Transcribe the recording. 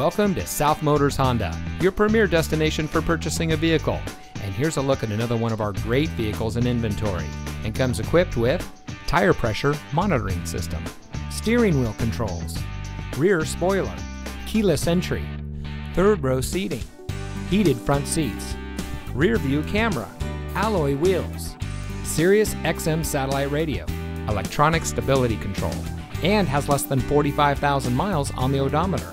Welcome to South Motors Honda, your premier destination for purchasing a vehicle. And here's a look at another one of our great vehicles in inventory and comes equipped with tire pressure monitoring system, steering wheel controls, rear spoiler, keyless entry, third row seating, heated front seats, rear view camera, alloy wheels, Sirius XM satellite radio, electronic stability control, and has less than 45,000 miles on the odometer.